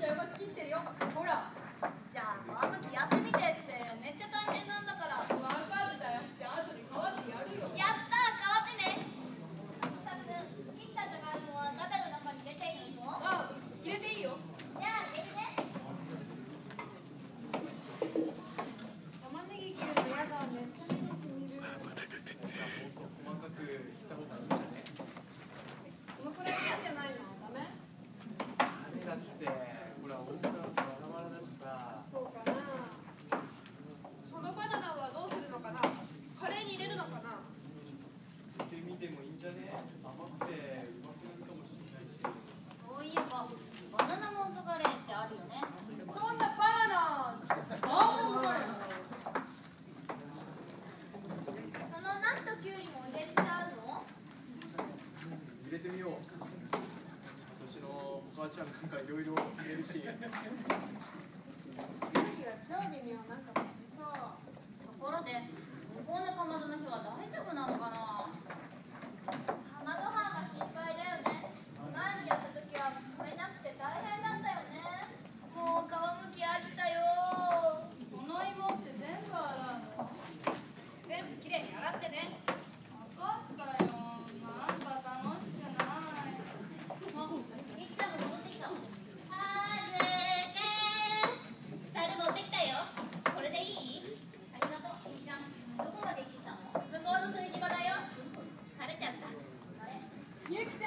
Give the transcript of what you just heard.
山切ってるよ。ほら。てもいいんじゃね？甘くてうまくなるかもしれないし。そういえばバナナモントカレーってあるよね。そんなバナナモントカレー。そのナスとキュウリも入れちゃうの？入れてみよう。私のお母ちゃんなんかいろいろ入れるし。キュウリは超微妙なんかところで向こうのかまどの日は大丈夫なのか Niye gidiyorsun?